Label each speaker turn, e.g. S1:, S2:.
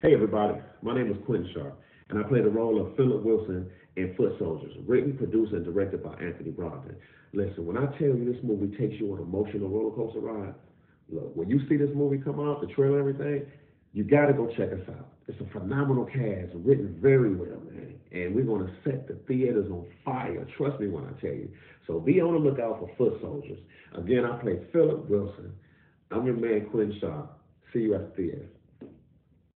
S1: Hey everybody, my name is Quentin Sharp, and I play the role of Philip Wilson in Foot Soldiers, written, produced, and directed by Anthony Brogdon. Listen, when I tell you this movie takes you on an emotional roller coaster ride, look, when you see this movie come out, the trailer everything, you gotta go check us out. It's a phenomenal cast, written very well, man, and we're gonna set the theaters on fire. Trust me when I tell you. So be on the lookout for Foot Soldiers. Again, I play Philip Wilson. I'm your man, Quentin Sharp. See you at the theater.